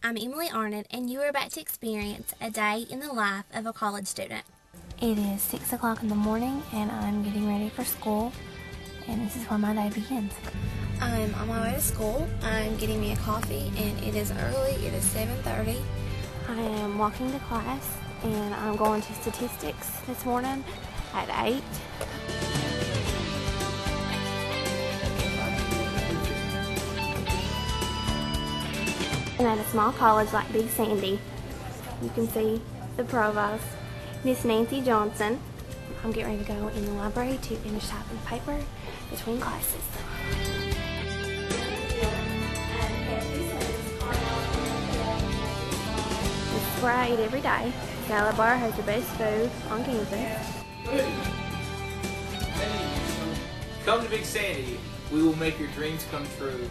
I'm Emily Arnott, and you are about to experience a day in the life of a college student. It is 6 o'clock in the morning, and I'm getting ready for school, and this is where my day begins. I'm on my way to school. I'm getting me a coffee, and it is early. It is 7.30. I am walking to class, and I'm going to statistics this morning at 8. And at a small college like Big Sandy, you can see the provost, Miss Nancy Johnson. I'm getting ready to go in the library to finish typing the paper between classes. This is where I eat every day. Salad Bar has the best food on campus. Come to Big Sandy. We will make your dreams come true.